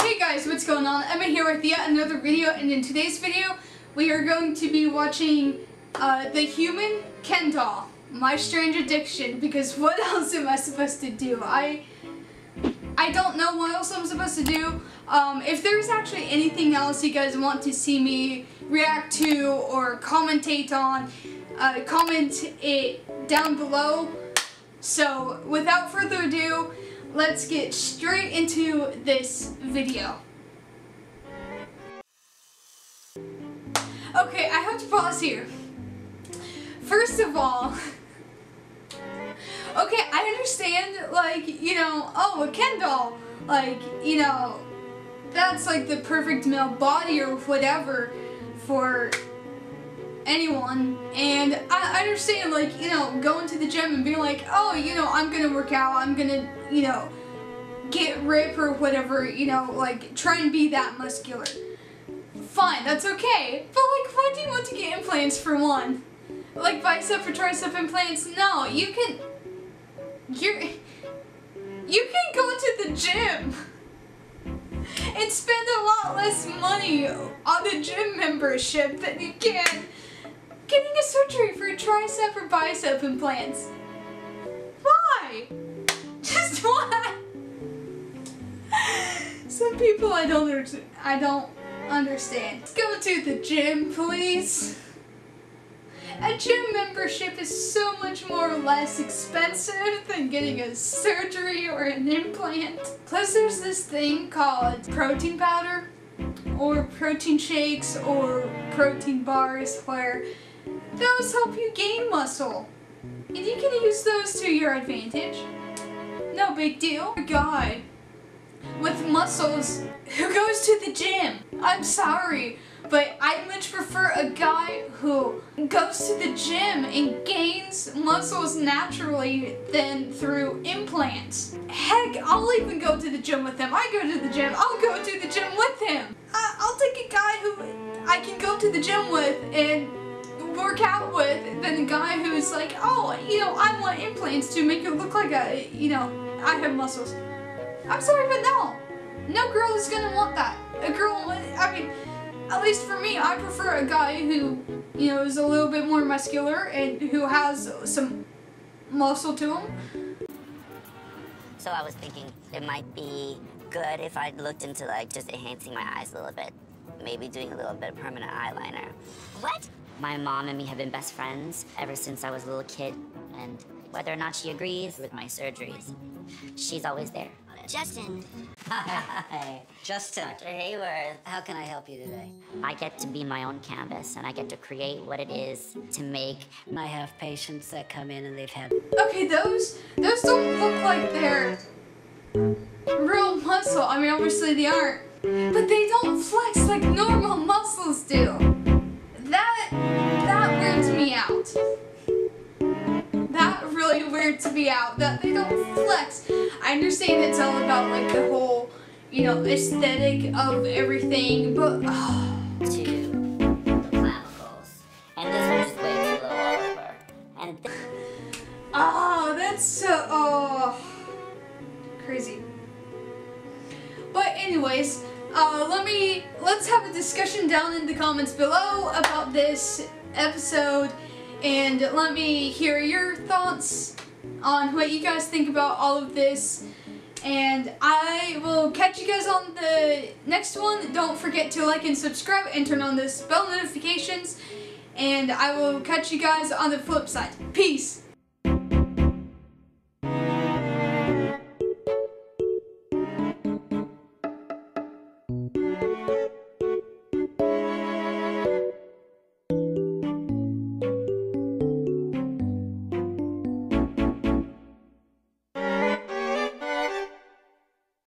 Hey guys, what's going on? Emma here with yet another video, and in today's video, we are going to be watching uh, The Human Ken Doll, My Strange Addiction, because what else am I supposed to do? I I don't know what else I'm supposed to do. Um, if there's actually anything else you guys want to see me react to or commentate on, uh, comment it down below. So, without further ado, let's get straight into this video. Okay, I have to pause here. First of all, okay, I understand, like, you know, oh, a Ken doll, like, you know, that's like the perfect male body or whatever for anyone and I understand like you know going to the gym and being like oh you know I'm gonna work out I'm gonna you know get ripped or whatever you know like try and be that muscular. Fine that's okay but like why do you want to get implants for one? Like bicep or tricep implants? No you can you're you can go to the gym and spend a lot less money on the gym membership than you can getting a surgery for a tricep or bicep implants. Why? Just why? Some people I don't I don't understand. Let's go to the gym, please. A gym membership is so much more or less expensive than getting a surgery or an implant. Plus there's this thing called protein powder or protein shakes or protein bars where those help you gain muscle. And you can use those to your advantage. No big deal. Guy with muscles who goes to the gym. I'm sorry, but I much prefer a guy who goes to the gym and gains muscles naturally than through implants. Heck, I'll even go to the gym with him. I go to the gym. I'll go to the gym with him. I I'll take a guy who I can go to the gym with and work out with than a guy who's like, oh, you know, I want implants to make it look like a, you know, I have muscles. I'm sorry, but no. No girl is gonna want that. A girl, I mean, at least for me, I prefer a guy who, you know, is a little bit more muscular and who has some muscle to him. So I was thinking it might be good if I looked into like just enhancing my eyes a little bit. Maybe doing a little bit of permanent eyeliner. What? My mom and me have been best friends ever since I was a little kid, and whether or not she agrees with my surgeries, she's always there. Justin. Hi. Justin. Dr. Hayworth. How can I help you today? I get to be my own canvas, and I get to create what it is to make. I have patients that come in and they've had. Okay, those those don't look like they're real muscle. I mean, obviously they aren't, but they don't flex like normal muscles do. Out. That really weirds me out. That they don't flex. I understand it's all about like the whole, you know, aesthetic of everything, but. Oh. to the clavicles. And this one's way too low over. And th- Oh, that's so oh crazy. But anyways, uh, let me let's have a discussion down in the comments below about this episode, and let me hear your thoughts on what you guys think about all of this. And I will catch you guys on the next one. Don't forget to like and subscribe and turn on those bell notifications. And I will catch you guys on the flip side. Peace.